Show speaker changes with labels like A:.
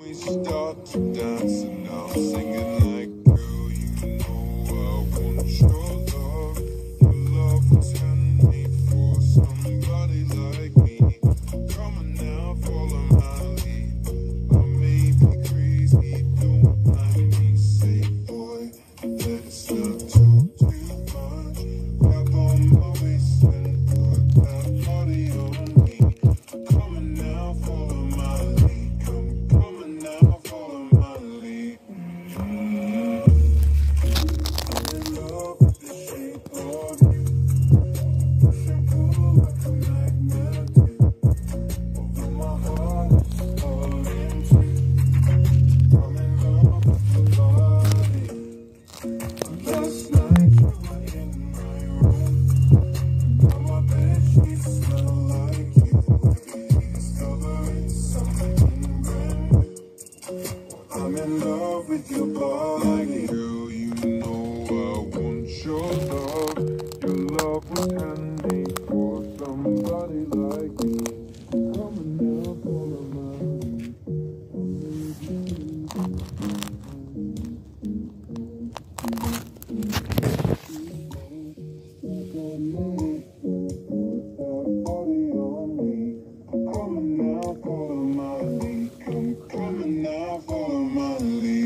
A: We start to dance and now singing love with your body. for money.